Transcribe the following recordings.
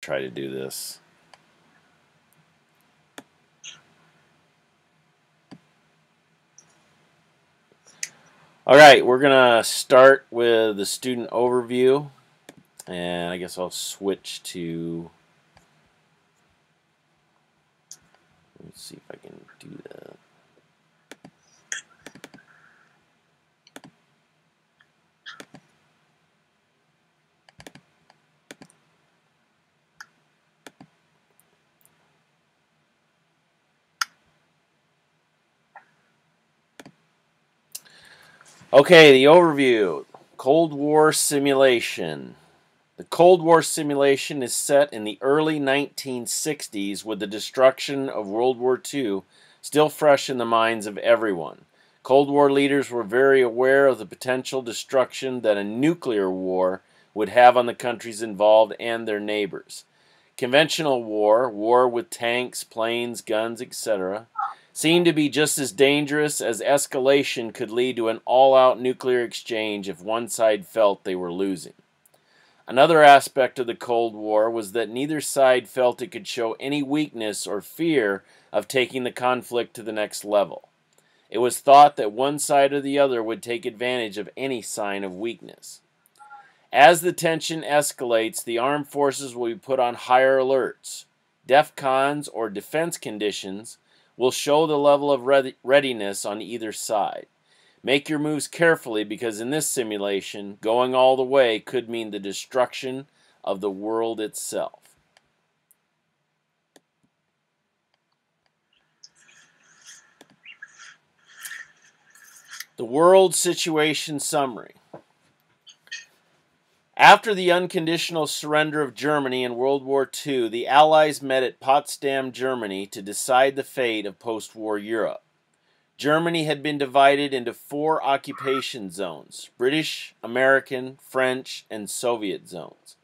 try to do this. All right, we're going to start with the student overview. And I guess I'll switch to... Let's see if I can do that. Okay, the overview. Cold War simulation. The Cold War simulation is set in the early 1960s with the destruction of World War II still fresh in the minds of everyone. Cold War leaders were very aware of the potential destruction that a nuclear war would have on the countries involved and their neighbors. Conventional war, war with tanks, planes, guns, etc., seemed to be just as dangerous as escalation could lead to an all out nuclear exchange if one side felt they were losing. Another aspect of the Cold War was that neither side felt it could show any weakness or fear of taking the conflict to the next level. It was thought that one side or the other would take advantage of any sign of weakness. As the tension escalates, the armed forces will be put on higher alerts. DEFCONs, or defense conditions, will show the level of readiness on either side. Make your moves carefully because in this simulation, going all the way could mean the destruction of the world itself. The World Situation Summary after the unconditional surrender of Germany in World War II, the Allies met at Potsdam, Germany to decide the fate of post war Europe. Germany had been divided into four occupation zones British, American, French, and Soviet zones.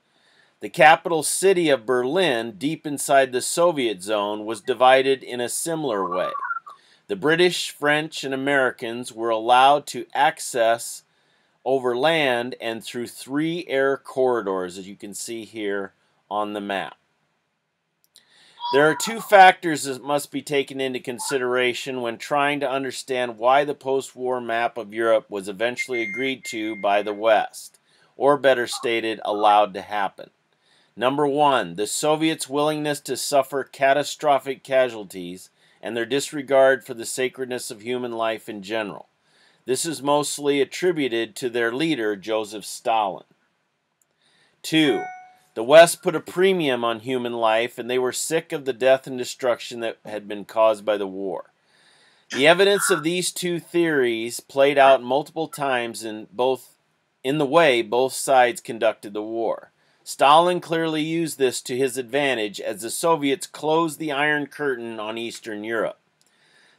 The capital city of Berlin, deep inside the Soviet zone, was divided in a similar way. The British, French, and Americans were allowed to access over land and through three air corridors, as you can see here on the map. There are two factors that must be taken into consideration when trying to understand why the post-war map of Europe was eventually agreed to by the West, or better stated, allowed to happen. Number one, the Soviets' willingness to suffer catastrophic casualties and their disregard for the sacredness of human life in general. This is mostly attributed to their leader, Joseph Stalin. 2. The West put a premium on human life, and they were sick of the death and destruction that had been caused by the war. The evidence of these two theories played out multiple times in both in the way both sides conducted the war. Stalin clearly used this to his advantage as the Soviets closed the Iron Curtain on Eastern Europe.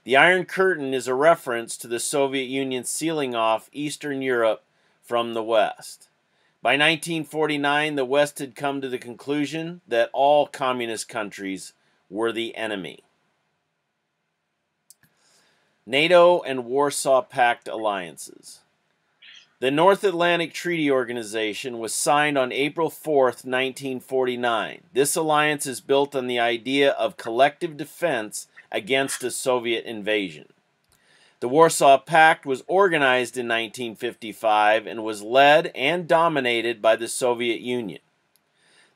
The Iron Curtain is a reference to the Soviet Union sealing off Eastern Europe from the West. By 1949, the West had come to the conclusion that all communist countries were the enemy. NATO and Warsaw Pact alliances. The North Atlantic Treaty Organization was signed on April 4, 1949. This alliance is built on the idea of collective defense against a Soviet invasion. The Warsaw Pact was organized in 1955 and was led and dominated by the Soviet Union.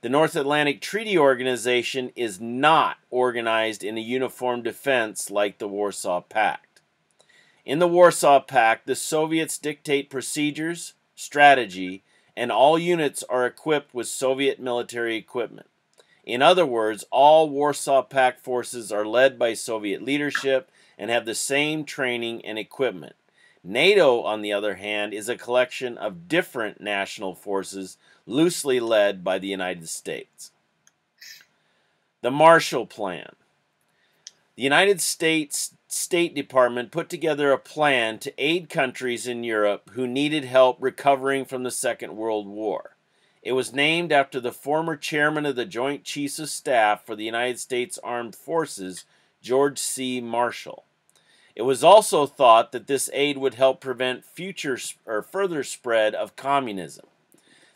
The North Atlantic Treaty Organization is not organized in a uniform defense like the Warsaw Pact. In the Warsaw Pact, the Soviets dictate procedures, strategy, and all units are equipped with Soviet military equipment. In other words, all Warsaw Pact forces are led by Soviet leadership and have the same training and equipment. NATO, on the other hand, is a collection of different national forces loosely led by the United States. The Marshall Plan. The United States State Department put together a plan to aid countries in Europe who needed help recovering from the Second World War. It was named after the former chairman of the Joint Chiefs of Staff for the United States Armed Forces, George C. Marshall. It was also thought that this aid would help prevent future or further spread of communism.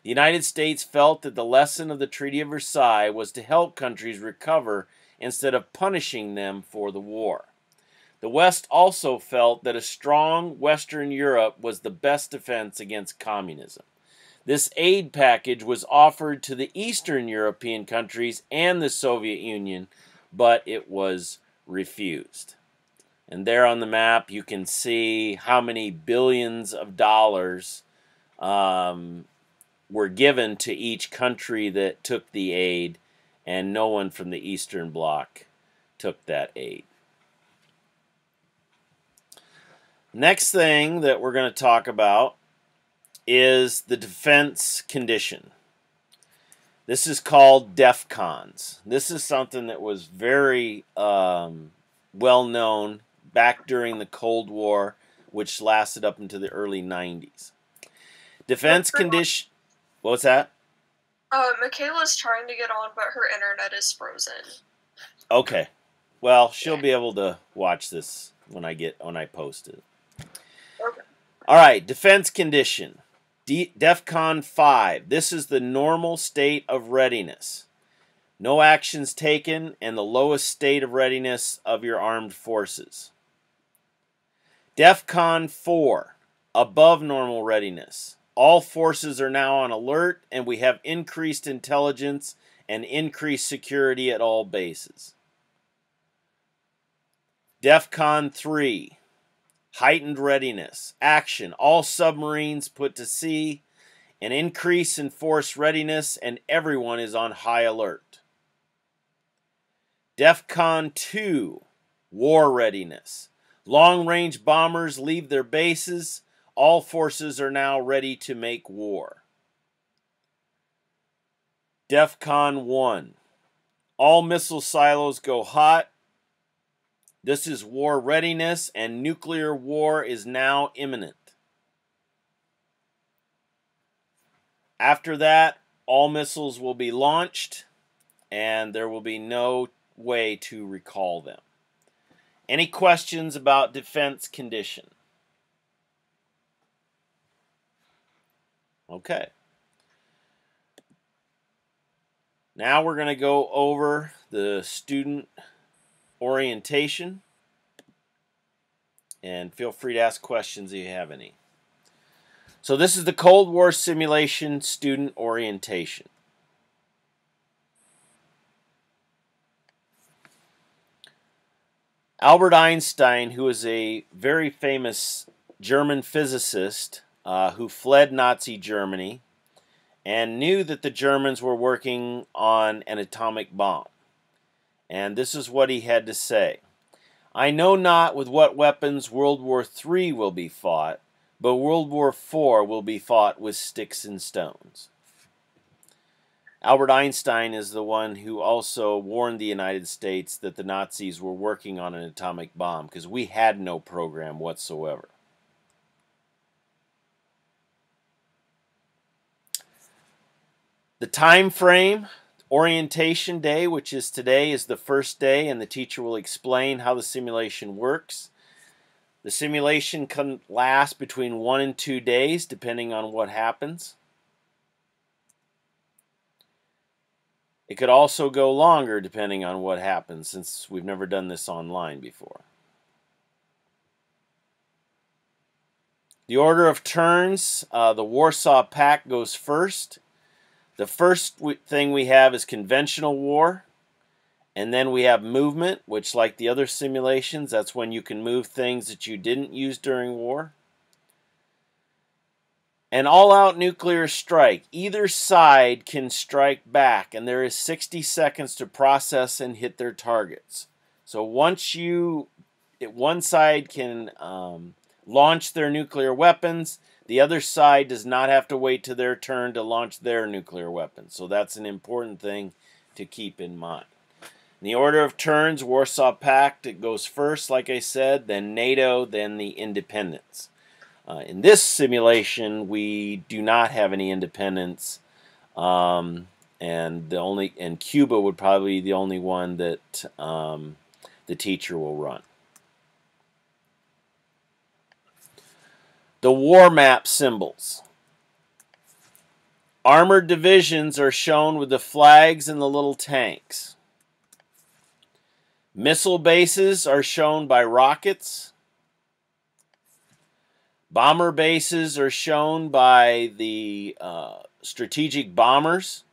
The United States felt that the lesson of the Treaty of Versailles was to help countries recover instead of punishing them for the war. The West also felt that a strong Western Europe was the best defense against communism. This aid package was offered to the Eastern European countries and the Soviet Union, but it was refused. And there on the map, you can see how many billions of dollars um, were given to each country that took the aid, and no one from the Eastern Bloc took that aid. Next thing that we're going to talk about is the defense condition. This is called DEFCONs. This is something that was very um, well known back during the Cold War, which lasted up into the early 90s. Defense condition. What's that? Uh, Michaela's trying to get on, but her internet is frozen. Okay. Well, she'll be able to watch this when I get when I post it. Okay. All right, defense condition. D- DEFCON 5. This is the normal state of readiness. No actions taken and the lowest state of readiness of your armed forces. DEFCON 4. Above normal readiness. All forces are now on alert and we have increased intelligence and increased security at all bases. DEFCON 3 heightened readiness, action, all submarines put to sea, an increase in force readiness, and everyone is on high alert. DEFCON 2, war readiness. Long range bombers leave their bases. All forces are now ready to make war. DEFCON 1, all missile silos go hot. This is war readiness, and nuclear war is now imminent. After that, all missiles will be launched, and there will be no way to recall them. Any questions about defense condition? Okay. Now we're going to go over the student orientation. And feel free to ask questions if you have any. So this is the Cold War simulation student orientation. Albert Einstein, who is a very famous German physicist uh, who fled Nazi Germany and knew that the Germans were working on an atomic bomb. And this is what he had to say I know not with what weapons World War III will be fought, but World War IV will be fought with sticks and stones. Albert Einstein is the one who also warned the United States that the Nazis were working on an atomic bomb because we had no program whatsoever. The time frame Orientation day, which is today, is the first day, and the teacher will explain how the simulation works. The simulation can last between one and two days, depending on what happens. It could also go longer, depending on what happens, since we've never done this online before. The order of turns, uh, the Warsaw Pact goes first, the first thing we have is conventional war. And then we have movement, which, like the other simulations, that's when you can move things that you didn't use during war. An all out nuclear strike. Either side can strike back, and there is 60 seconds to process and hit their targets. So once you, one side can um, launch their nuclear weapons, the other side does not have to wait to their turn to launch their nuclear weapons. So that's an important thing to keep in mind. In the order of turns, Warsaw Pact, it goes first, like I said, then NATO, then the independents. Uh, in this simulation, we do not have any independents, um, and the only and Cuba would probably be the only one that um, the teacher will run. The war map symbols. Armored divisions are shown with the flags and the little tanks. Missile bases are shown by rockets. Bomber bases are shown by the uh, strategic bombers.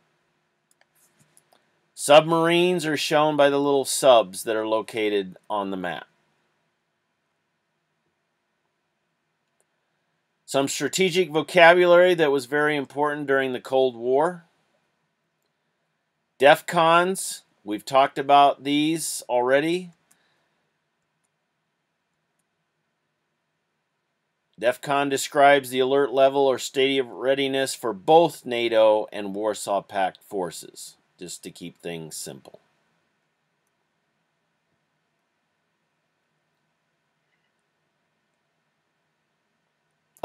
Submarines are shown by the little subs that are located on the map. Some strategic vocabulary that was very important during the Cold War. DEFCONs, we've talked about these already. DEFCON describes the alert level or state of readiness for both NATO and Warsaw Pact forces, just to keep things simple.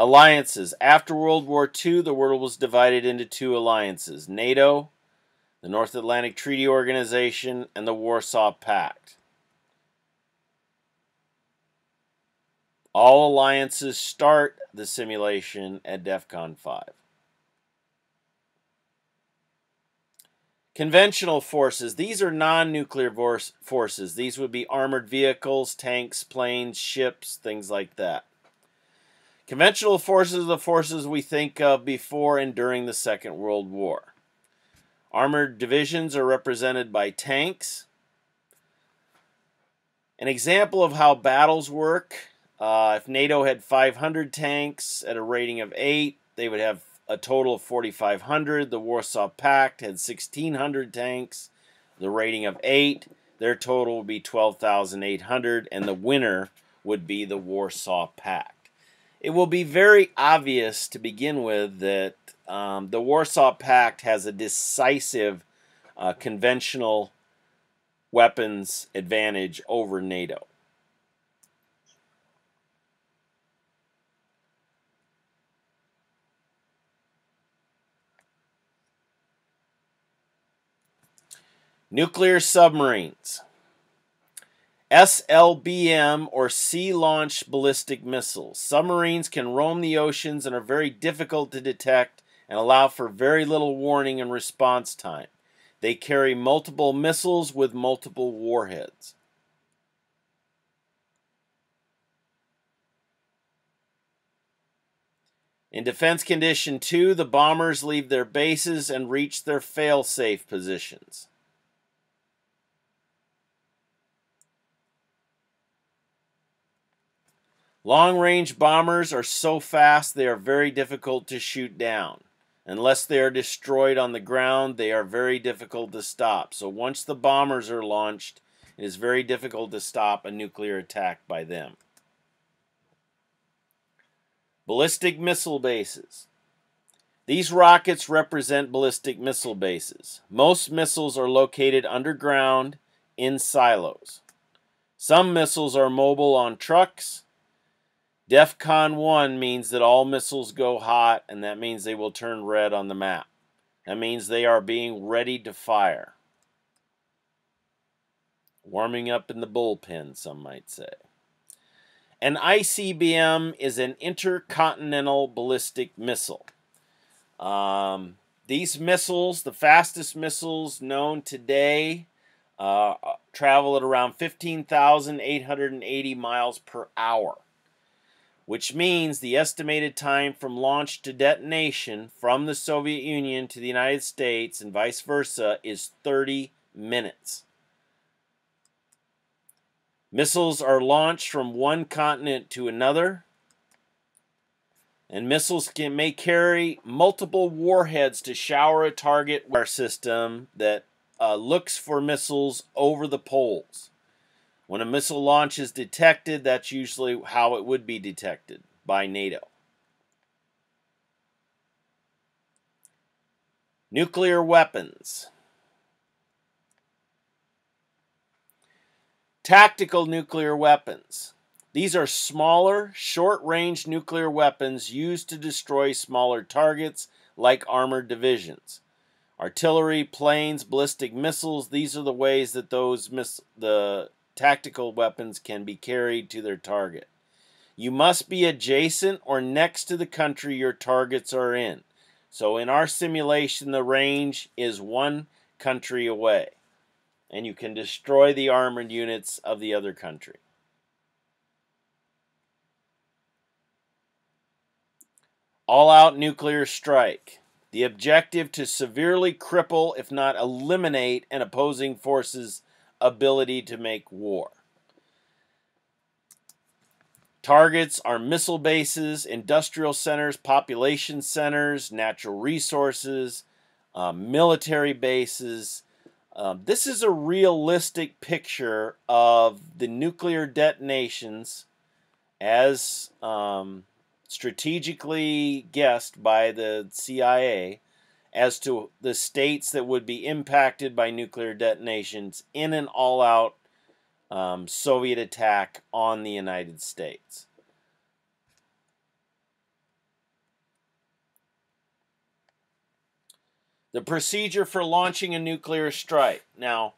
Alliances. After World War II, the world was divided into two alliances NATO, the North Atlantic Treaty Organization, and the Warsaw Pact. All alliances start the simulation at DEFCON 5. Conventional forces. These are non-nuclear forces. These would be armored vehicles, tanks, planes, ships, things like that. Conventional forces are the forces we think of before and during the Second World War. Armored divisions are represented by tanks. An example of how battles work, uh, if NATO had 500 tanks at a rating of 8, they would have a total of 4,500. The Warsaw Pact had 1,600 tanks, the rating of 8. Their total would be 12,800, and the winner would be the Warsaw Pact it will be very obvious to begin with that um, the Warsaw Pact has a decisive uh, conventional weapons advantage over NATO. Nuclear submarines. SLBM or sea launched ballistic missiles. Submarines can roam the oceans and are very difficult to detect and allow for very little warning and response time. They carry multiple missiles with multiple warheads. In Defense Condition 2, the bombers leave their bases and reach their fail-safe positions. Long range bombers are so fast they are very difficult to shoot down. Unless they are destroyed on the ground, they are very difficult to stop. So once the bombers are launched, it is very difficult to stop a nuclear attack by them. Ballistic missile bases. These rockets represent ballistic missile bases. Most missiles are located underground in silos. Some missiles are mobile on trucks, DEFCON 1 means that all missiles go hot, and that means they will turn red on the map. That means they are being ready to fire. Warming up in the bullpen, some might say. An ICBM is an intercontinental ballistic missile. Um, these missiles, the fastest missiles known today, uh, travel at around 15,880 miles per hour which means the estimated time from launch to detonation from the Soviet Union to the United States and vice versa is 30 minutes. Missiles are launched from one continent to another, and missiles can, may carry multiple warheads to shower a target system that uh, looks for missiles over the poles. When a missile launch is detected, that's usually how it would be detected by NATO. Nuclear weapons. Tactical nuclear weapons. These are smaller, short-range nuclear weapons used to destroy smaller targets like armored divisions. Artillery, planes, ballistic missiles, these are the ways that those miss the tactical weapons can be carried to their target. You must be adjacent or next to the country your targets are in. So in our simulation, the range is one country away, and you can destroy the armored units of the other country. All out nuclear strike. The objective to severely cripple, if not eliminate, an opposing force's ability to make war. Targets are missile bases, industrial centers, population centers, natural resources, uh, military bases. Um, this is a realistic picture of the nuclear detonations as um, strategically guessed by the CIA as to the states that would be impacted by nuclear detonations in an all out um, Soviet attack on the United States. The procedure for launching a nuclear strike. Now,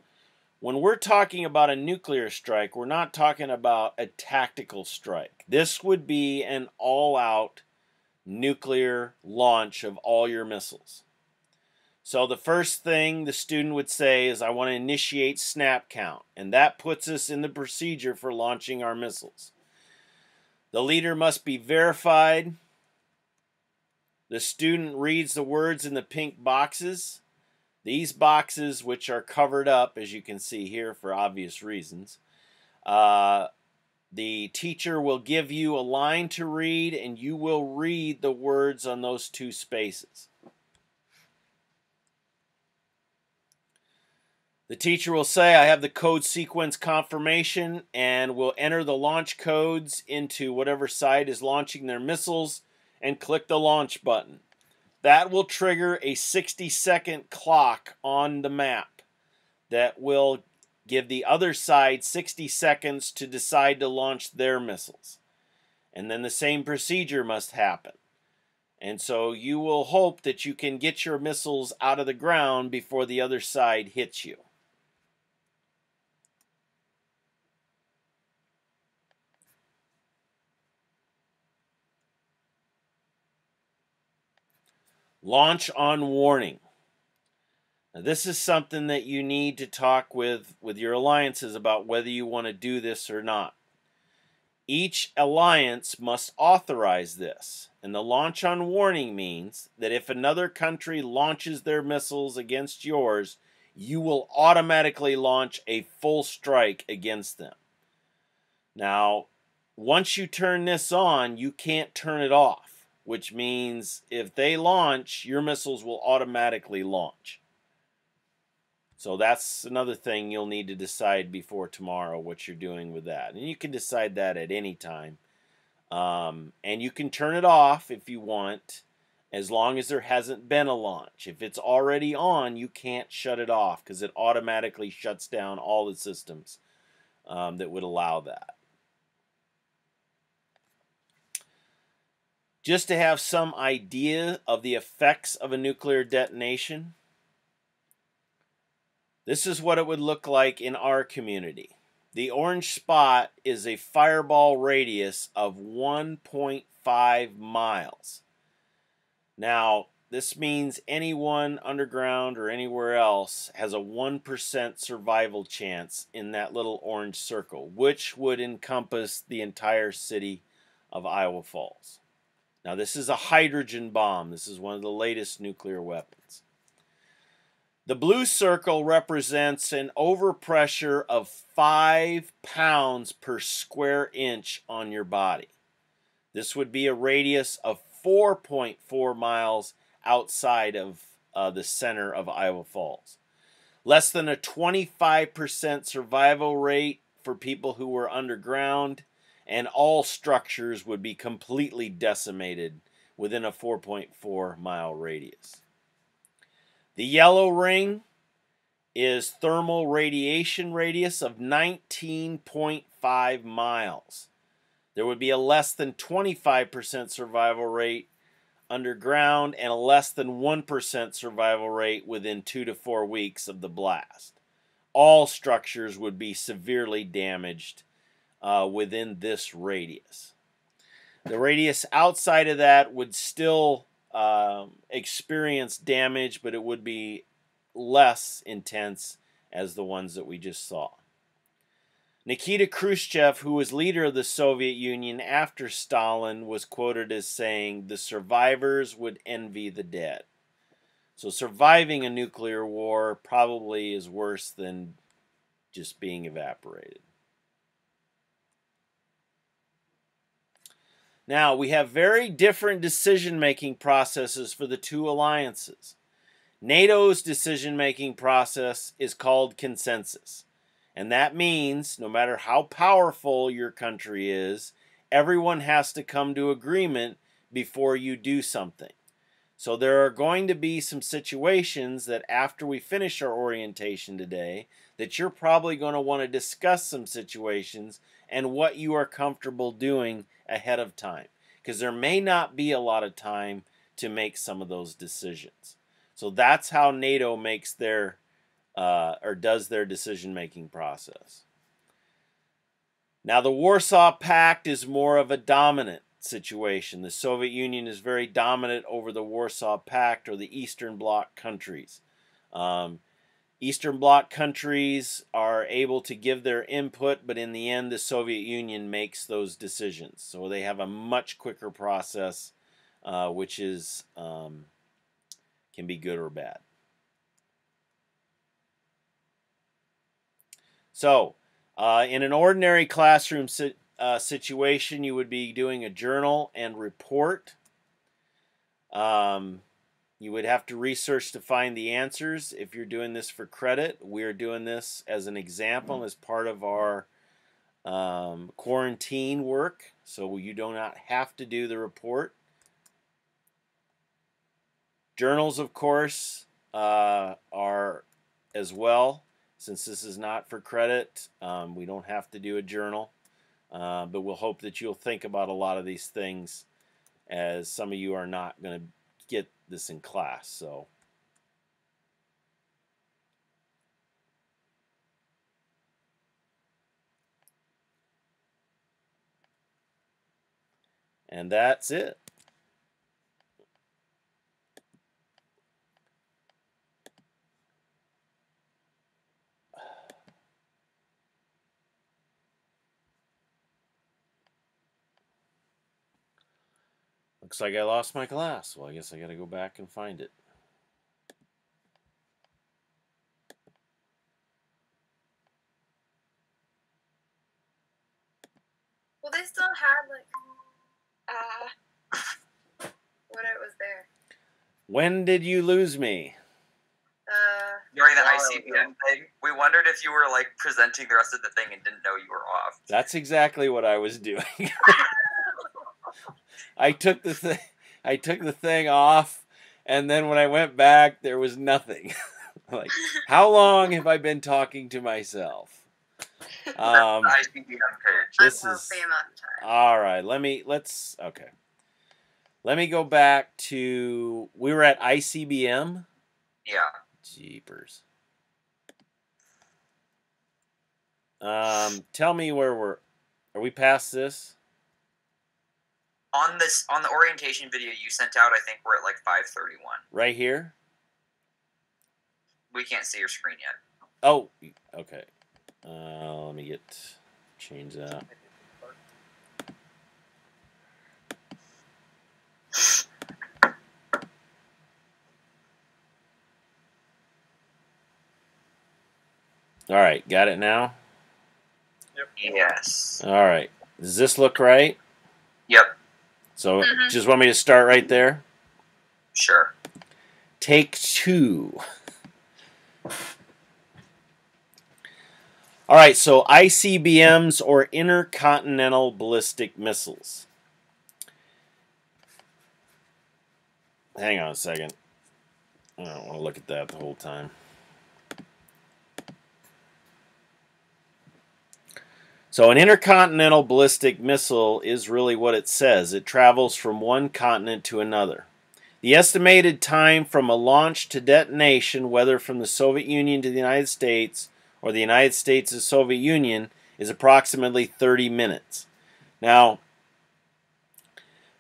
when we're talking about a nuclear strike, we're not talking about a tactical strike. This would be an all out nuclear launch of all your missiles. So the first thing the student would say is, I want to initiate snap count. And that puts us in the procedure for launching our missiles. The leader must be verified. The student reads the words in the pink boxes. These boxes, which are covered up, as you can see here for obvious reasons, uh, the teacher will give you a line to read and you will read the words on those two spaces. The teacher will say, I have the code sequence confirmation, and will enter the launch codes into whatever site is launching their missiles and click the launch button. That will trigger a 60 second clock on the map that will give the other side 60 seconds to decide to launch their missiles. And then the same procedure must happen. And so you will hope that you can get your missiles out of the ground before the other side hits you. Launch on warning. Now, this is something that you need to talk with, with your alliances about whether you want to do this or not. Each alliance must authorize this, and the launch on warning means that if another country launches their missiles against yours, you will automatically launch a full strike against them. Now, once you turn this on, you can't turn it off which means if they launch, your missiles will automatically launch. So that's another thing you'll need to decide before tomorrow what you're doing with that. And you can decide that at any time. Um, and you can turn it off if you want, as long as there hasn't been a launch. If it's already on, you can't shut it off because it automatically shuts down all the systems um, that would allow that. Just to have some idea of the effects of a nuclear detonation, this is what it would look like in our community. The orange spot is a fireball radius of 1.5 miles. Now, this means anyone underground or anywhere else has a 1% survival chance in that little orange circle, which would encompass the entire city of Iowa Falls. Now, this is a hydrogen bomb. This is one of the latest nuclear weapons. The blue circle represents an overpressure of 5 pounds per square inch on your body. This would be a radius of 4.4 miles outside of uh, the center of Iowa Falls. Less than a 25% survival rate for people who were underground and all structures would be completely decimated within a 4.4 mile radius. The yellow ring is thermal radiation radius of 19.5 miles. There would be a less than 25% survival rate underground and a less than 1% survival rate within 2 to 4 weeks of the blast. All structures would be severely damaged uh, within this radius. The radius outside of that would still um, experience damage, but it would be less intense as the ones that we just saw. Nikita Khrushchev, who was leader of the Soviet Union after Stalin, was quoted as saying, The survivors would envy the dead. So surviving a nuclear war probably is worse than just being evaporated. Now, we have very different decision making processes for the two alliances. NATO's decision making process is called consensus. And that means no matter how powerful your country is, everyone has to come to agreement before you do something. So there are going to be some situations that after we finish our orientation today that you're probably going to want to discuss some situations and what you are comfortable doing ahead of time because there may not be a lot of time to make some of those decisions. So that's how NATO makes their uh, or does their decision making process. Now, the Warsaw Pact is more of a dominant situation. The Soviet Union is very dominant over the Warsaw Pact or the Eastern Bloc countries. Um, Eastern Bloc countries are able to give their input, but in the end, the Soviet Union makes those decisions. So they have a much quicker process, uh, which is um, can be good or bad. So, uh, in an ordinary classroom si uh, situation, you would be doing a journal and report. Um, you would have to research to find the answers if you're doing this for credit. We're doing this as an example as part of our um, quarantine work, so you do not have to do the report. Journals, of course, uh, are as well. Since this is not for credit, um, we don't have to do a journal. Uh, but we'll hope that you'll think about a lot of these things as some of you are not going to get this in class. So. And that's it. Looks like I lost my class. Well, I guess I got to go back and find it. Well, they still had like, uh, when it was there. When did you lose me? Uh, During the Wow. ICBM thing, we wondered if you were like presenting the rest of the thing and didn't know you were off. That's exactly what I was doing. I took the thing I took the thing off and then when I went back there was nothing. like how long have I been talking to myself? Um, the ICBM page. this about is the amount of time. all right. Let me let's okay. Let me go back to we were at ICBM. Yeah. Jeepers. Um, tell me where we're. Are we past this? On this on the orientation video you sent out, I think we're at like five thirty one. Right here? We can't see your screen yet. Oh, okay. Uh, let me get change that. All right, got it now. Yes. All right, does this look right? Yep. So, Mhm. just want me to start right there. Sure. Take two. All right, so ICBMs or intercontinental ballistic missiles. Hang on a second. I don't want to look at that the whole time. So, an intercontinental ballistic missile is really what it says it travels from one continent to another. The estimated time from a launch to detonation, whether from the Soviet Union to the United States or the United States to the Soviet Union, is approximately 30 minutes. Now,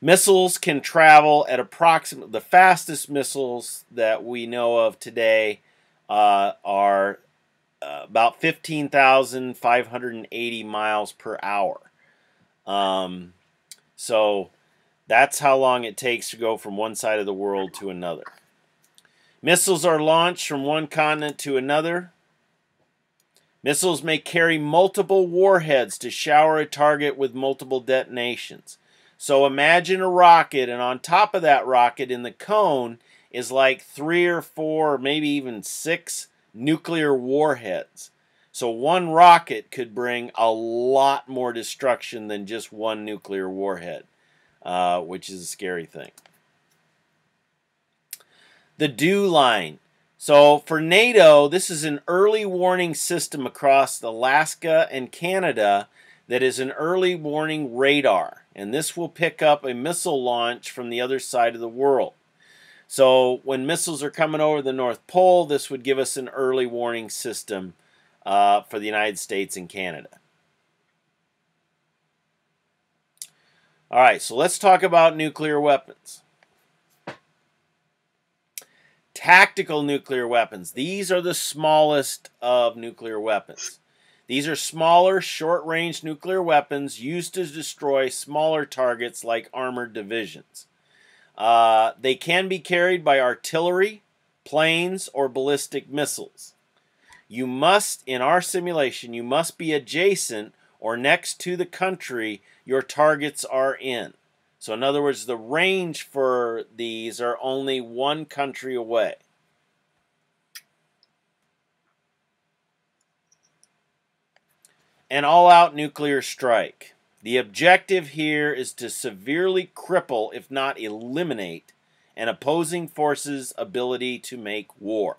Missiles can travel at approximately the fastest missiles that we know of today uh, are uh, about 15,580 miles per hour. Um, so that's how long it takes to go from one side of the world to another. Missiles are launched from one continent to another. Missiles may carry multiple warheads to shower a target with multiple detonations. So imagine a rocket, and on top of that rocket in the cone is like three or four, maybe even six nuclear warheads. So one rocket could bring a lot more destruction than just one nuclear warhead, uh, which is a scary thing. The DEW line. So for NATO, this is an early warning system across Alaska and Canada that is an early warning radar, and this will pick up a missile launch from the other side of the world. So when missiles are coming over the North Pole, this would give us an early warning system uh, for the United States and Canada. All right, so let's talk about nuclear weapons. Tactical nuclear weapons. These are the smallest of nuclear weapons. These are smaller, short range nuclear weapons used to destroy smaller targets like armored divisions. Uh, they can be carried by artillery, planes, or ballistic missiles. You must, in our simulation, you must be adjacent or next to the country your targets are in. So, in other words, the range for these are only one country away. an all out nuclear strike. The objective here is to severely cripple, if not eliminate, an opposing force's ability to make war.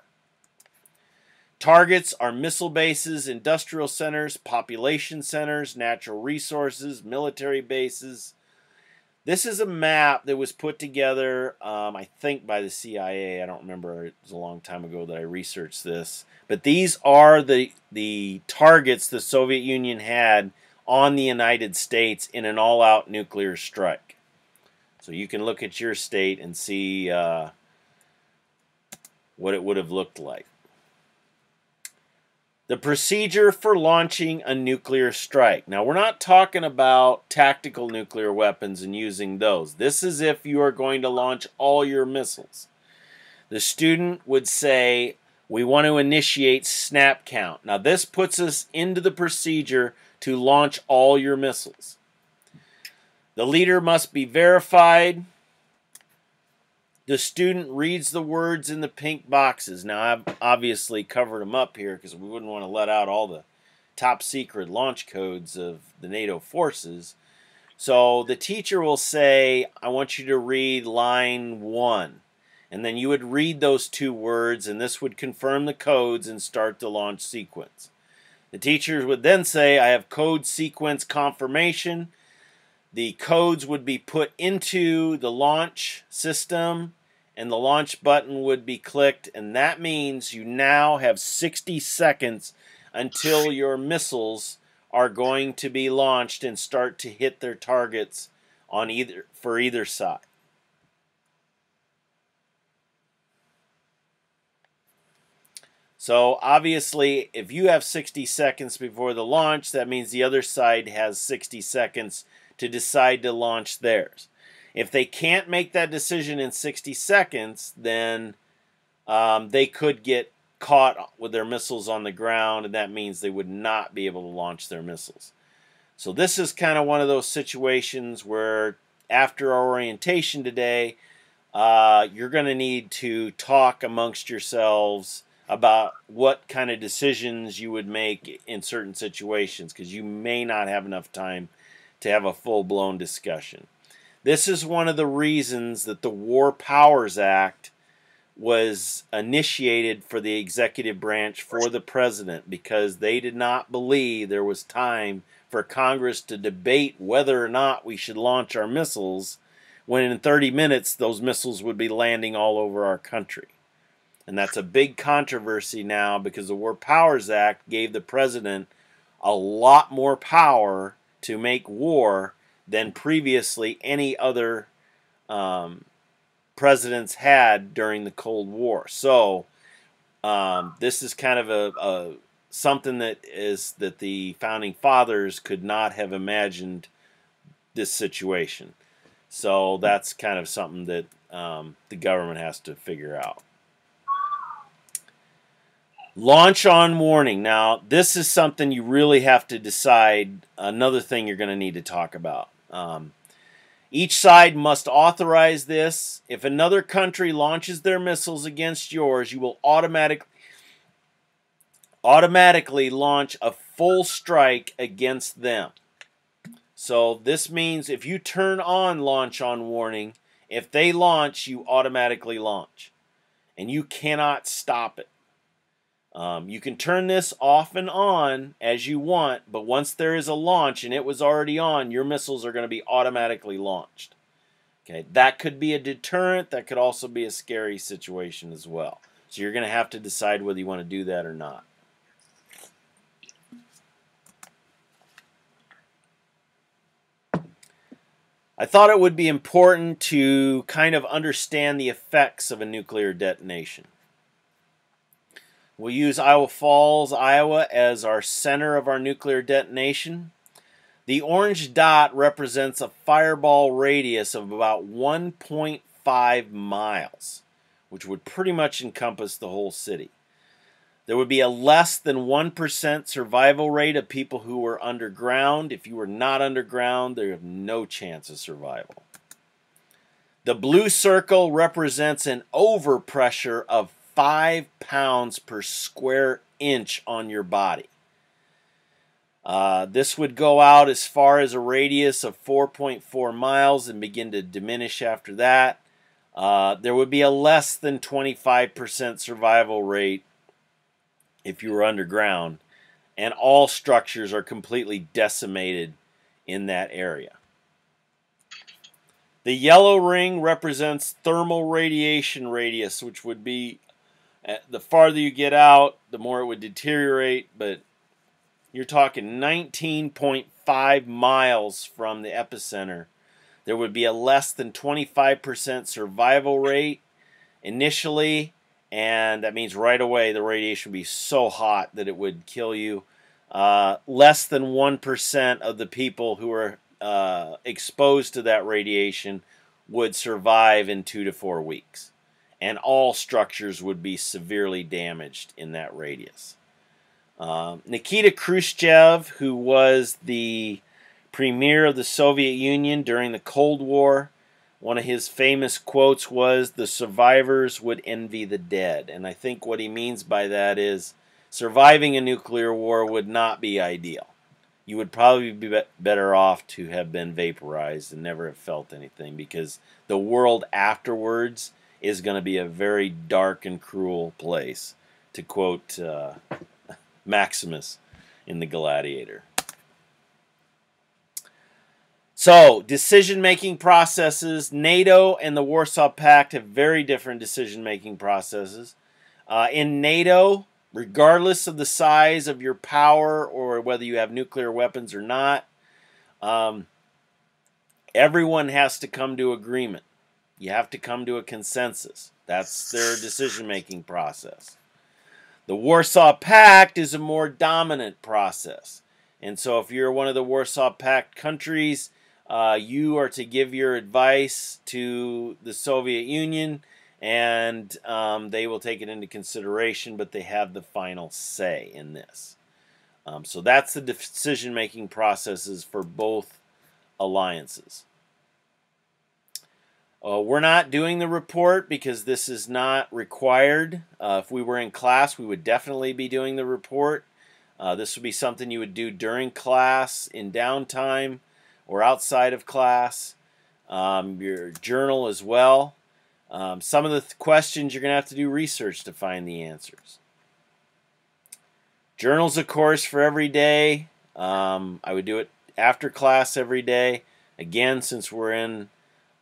Targets are missile bases, industrial centers, population centers, natural resources, military bases, this is a map that was put together, um, I think, by the CIA. I don't remember. It was a long time ago that I researched this. But these are the the targets the Soviet Union had on the United States in an all-out nuclear strike. So you can look at your state and see uh, what it would have looked like. The procedure for launching a nuclear strike. Now, we're not talking about tactical nuclear weapons and using those. This is if you are going to launch all your missiles. The student would say, we want to initiate snap count. Now, this puts us into the procedure to launch all your missiles. The leader must be verified. The student reads the words in the pink boxes. Now, I've obviously covered them up here because we wouldn't want to let out all the top secret launch codes of the NATO forces. So the teacher will say, I want you to read line one. And then you would read those two words, and this would confirm the codes and start the launch sequence. The teachers would then say, I have code sequence confirmation the codes would be put into the launch system and the launch button would be clicked and that means you now have 60 seconds until your missiles are going to be launched and start to hit their targets on either for either side. So obviously, if you have 60 seconds before the launch, that means the other side has 60 seconds to decide to launch theirs. If they can't make that decision in 60 seconds, then um, they could get caught with their missiles on the ground, and that means they would not be able to launch their missiles. So this is kind of one of those situations where after our orientation today, uh, you're going to need to talk amongst yourselves about what kind of decisions you would make in certain situations because you may not have enough time to have a full blown discussion. This is one of the reasons that the War Powers Act was initiated for the executive branch for the president because they did not believe there was time for Congress to debate whether or not we should launch our missiles when in 30 minutes those missiles would be landing all over our country. And that's a big controversy now because the War Powers Act gave the president a lot more power to make war than previously any other um, presidents had during the Cold War. So um, this is kind of a, a something that is that the founding fathers could not have imagined this situation. So that's kind of something that um, the government has to figure out. Launch on warning. Now, this is something you really have to decide. Another thing you're going to need to talk about. Um, each side must authorize this. If another country launches their missiles against yours, you will automatically automatically launch a full strike against them. So this means if you turn on launch on warning, if they launch, you automatically launch. And you cannot stop it. Um, you can turn this off and on as you want, but once there is a launch and it was already on, your missiles are going to be automatically launched. Okay, that could be a deterrent. That could also be a scary situation as well. So you're going to have to decide whether you want to do that or not. I thought it would be important to kind of understand the effects of a nuclear detonation. We'll use Iowa Falls, Iowa as our center of our nuclear detonation. The orange dot represents a fireball radius of about 1.5 miles, which would pretty much encompass the whole city. There would be a less than 1% survival rate of people who were underground. If you were not underground, they have no chance of survival. The blue circle represents an overpressure of 5 pounds per square inch on your body. Uh, this would go out as far as a radius of 4.4 miles and begin to diminish after that. Uh, there would be a less than 25% survival rate if you were underground, and all structures are completely decimated in that area. The yellow ring represents thermal radiation radius, which would be uh, the farther you get out, the more it would deteriorate, but you're talking 19.5 miles from the epicenter. There would be a less than 25% survival rate initially and that means right away the radiation would be so hot that it would kill you. Uh, less than 1% of the people who are uh, exposed to that radiation would survive in two to four weeks. And all structures would be severely damaged in that radius. Um, Nikita Khrushchev, who was the premier of the Soviet Union during the Cold War, one of his famous quotes was, The survivors would envy the dead. And I think what he means by that is surviving a nuclear war would not be ideal. You would probably be better off to have been vaporized and never have felt anything because the world afterwards is going to be a very dark and cruel place, to quote uh, Maximus in The Gladiator. So, decision making processes. NATO and the Warsaw Pact have very different decision making processes. Uh, in NATO, regardless of the size of your power or whether you have nuclear weapons or not, um, everyone has to come to agreement. You have to come to a consensus. That's their decision making process. The Warsaw Pact is a more dominant process. And so, if you're one of the Warsaw Pact countries, uh, you are to give your advice to the Soviet Union, and um, they will take it into consideration, but they have the final say in this. Um, so that's the decision making processes for both alliances. Uh, we're not doing the report because this is not required. Uh, if we were in class, we would definitely be doing the report. Uh, this would be something you would do during class, in downtime, or outside of class, um, your journal as well. Um, some of the th questions you're going to have to do research to find the answers. Journals, of course, for every day. Um, I would do it after class every day. Again, since we're in,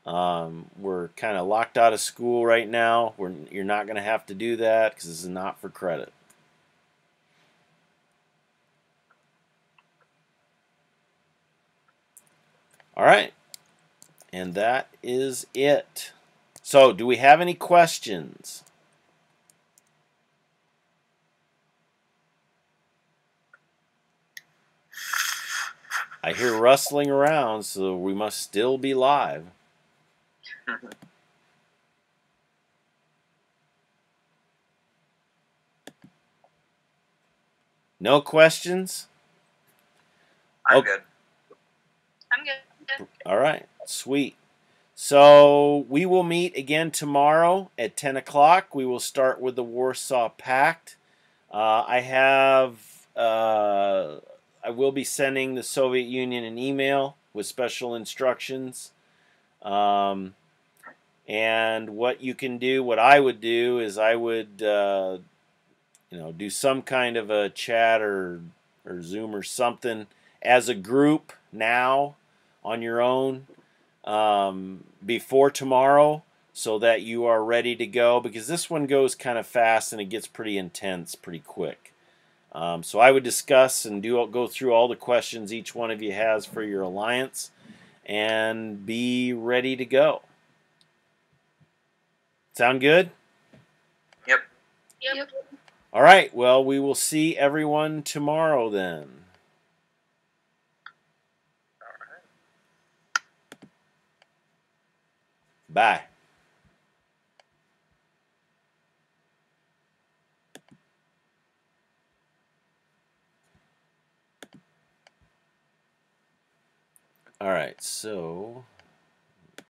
um, we're kind of locked out of school right now. We're, you're not going to have to do that because this is not for credit. All right. And that is it. So, do we have any questions? I hear rustling around, so we must still be live. No questions? I'm Okay. good. I'm good. All right, sweet. So we will meet again tomorrow at 10 o'clock. We will start with the Warsaw Pact. Uh, I have, uh, I will be sending the Soviet Union an email with special instructions. Um, and what you can do, what I would do is I would, uh, you know, do some kind of a chat or, or Zoom or something as a group now on your own um, before tomorrow so that you are ready to go because this one goes kind of fast and it gets pretty intense pretty quick. Um, so I would discuss and do go through all the questions each one of you has for your alliance and be ready to go. Sound good? Yep. Yep. All right. Well, we will see everyone tomorrow then. All right. Bye. All right, so